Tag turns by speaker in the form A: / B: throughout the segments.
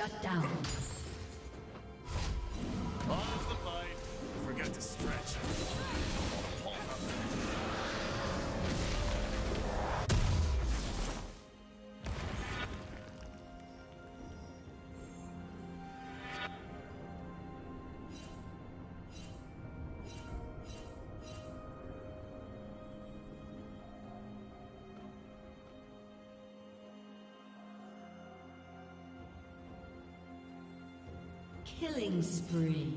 A: Shut down. Killing spree.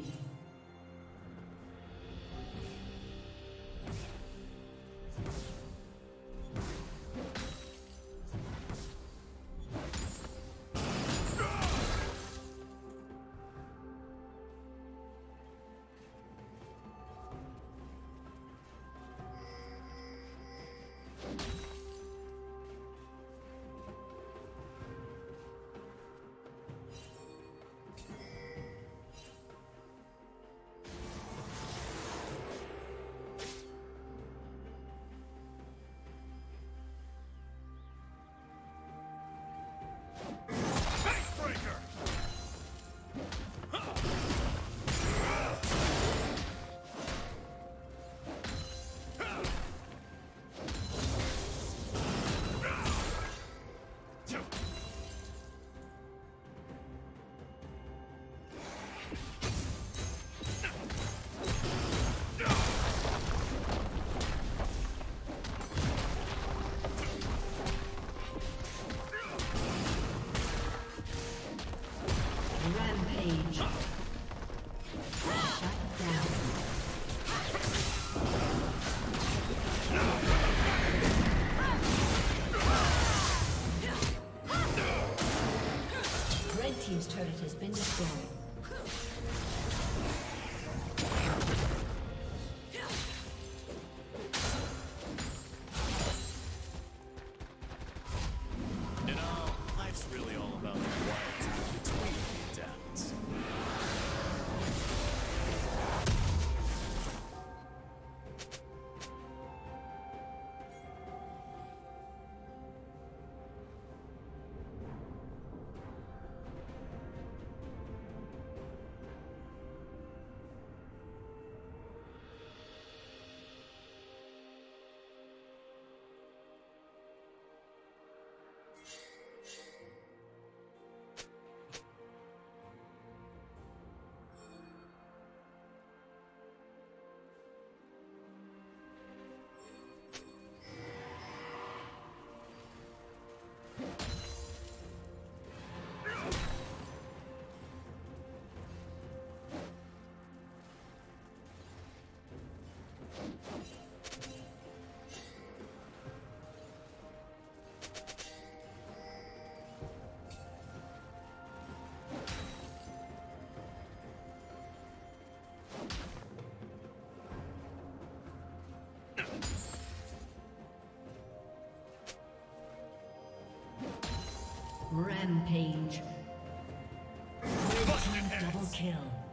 B: Rampage. Double kill.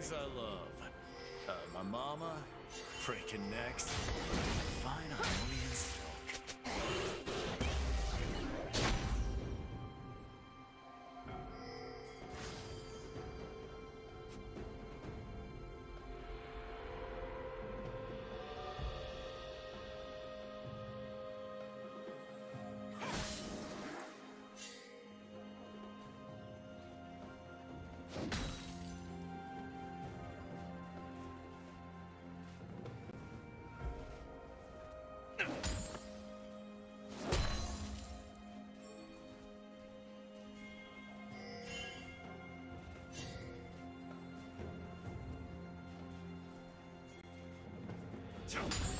A: Things I love. Uh, my mama, breaking necks, Jump!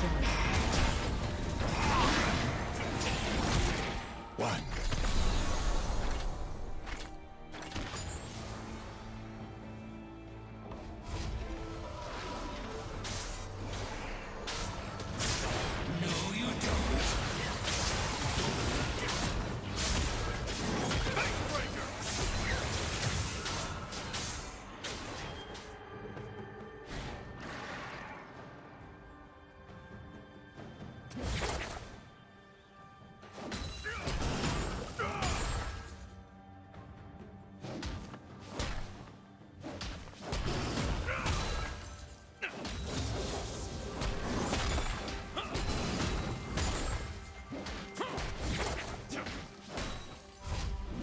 B: Destroyed.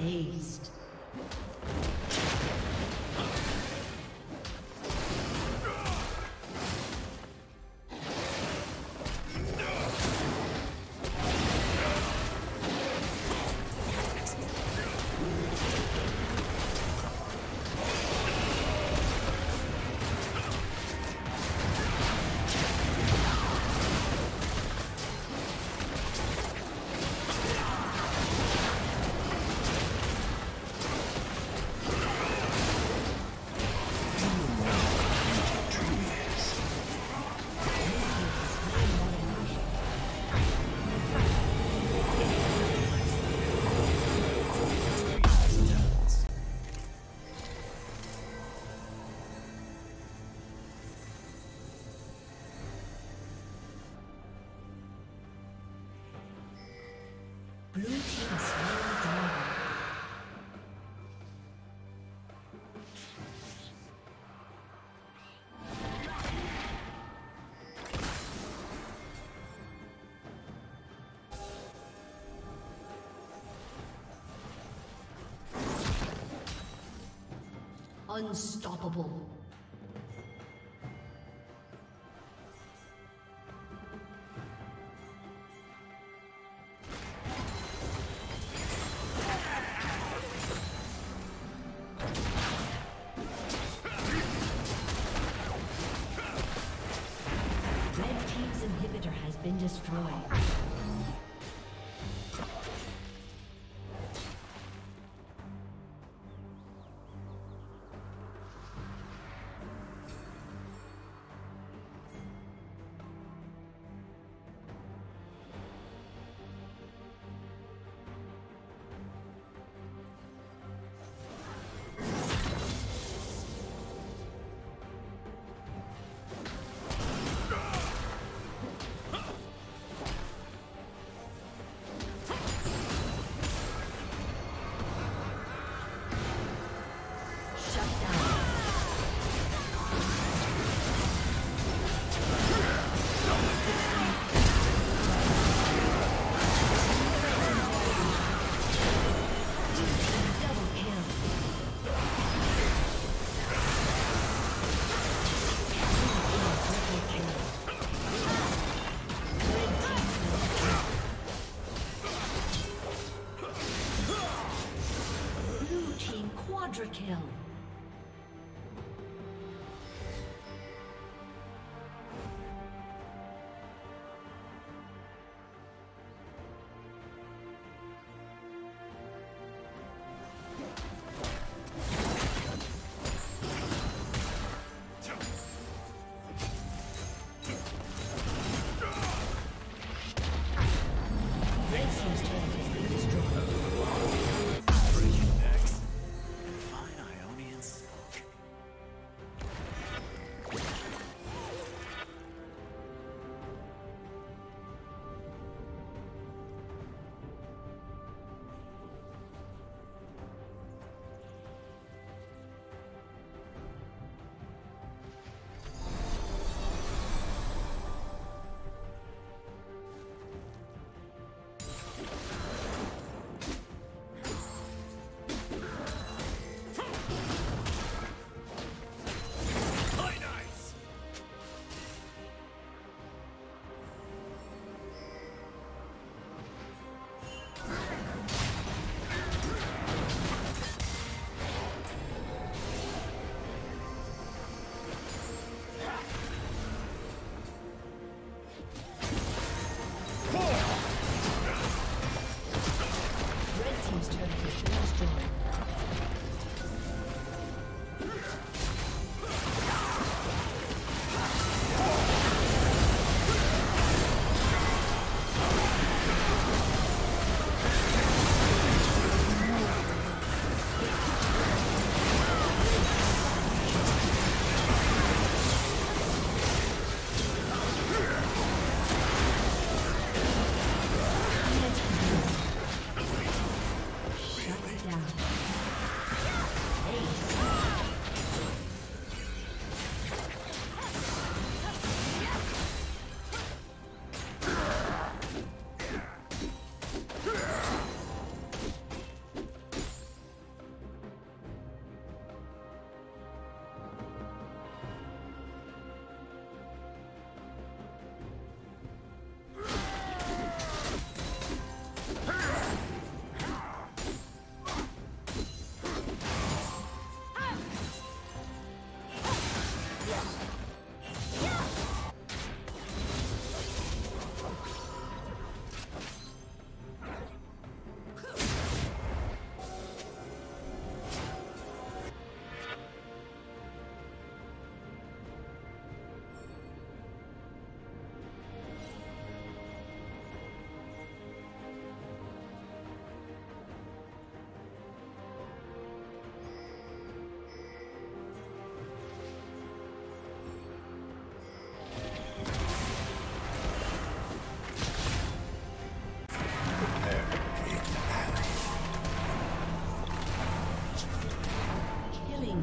B: Aced. Unstoppable.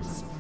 B: Killing.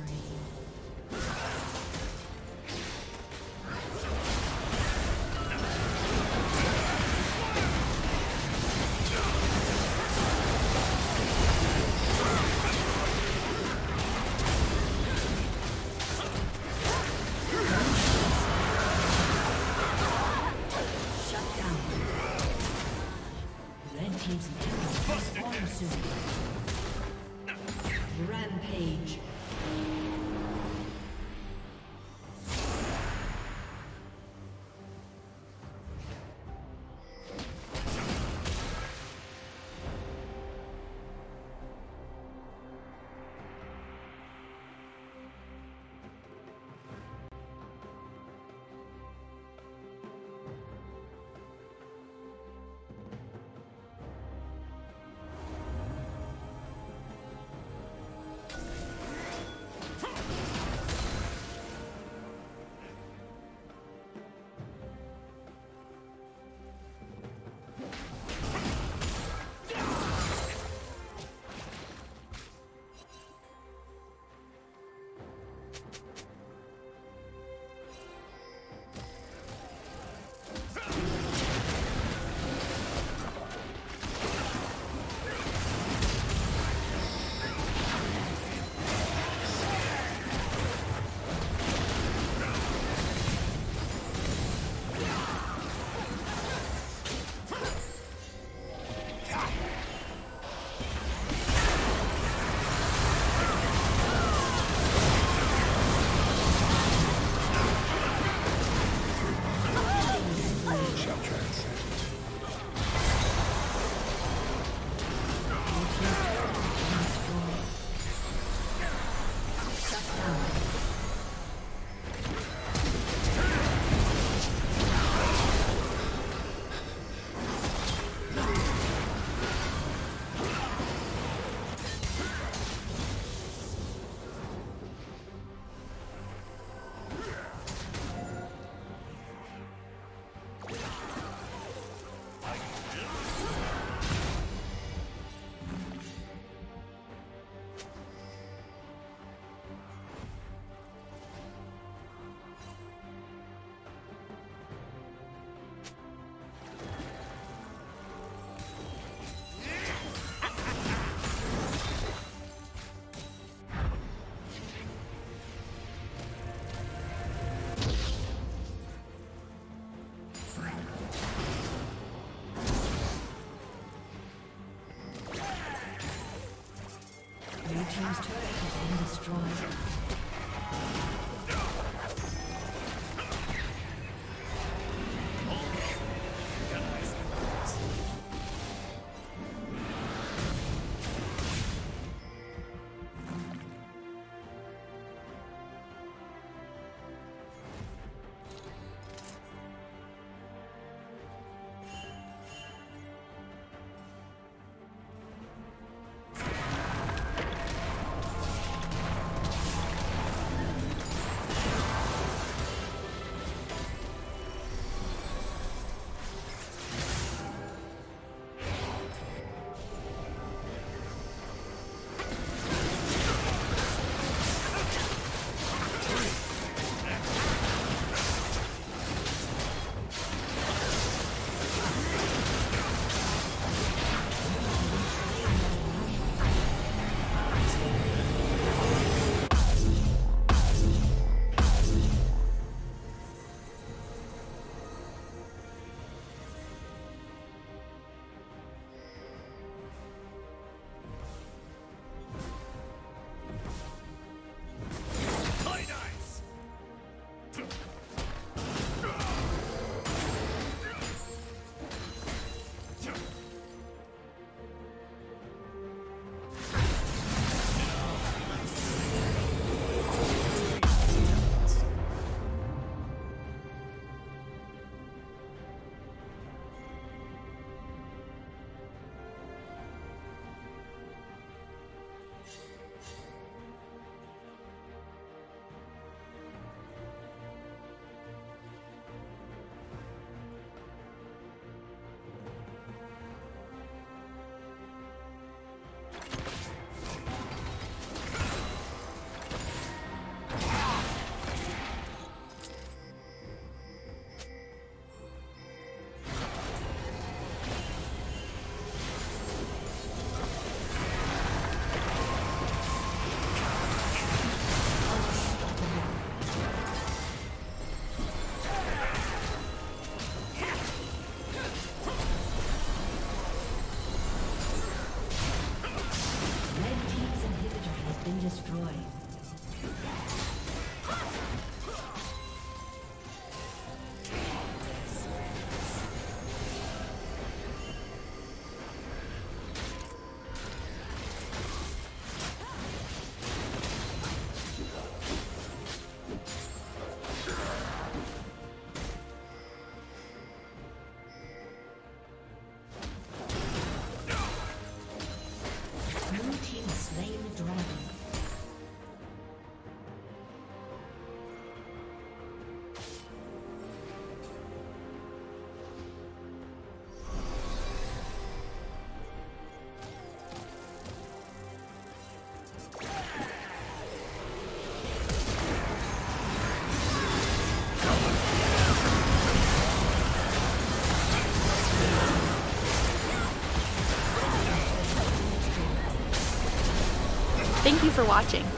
C: For watching.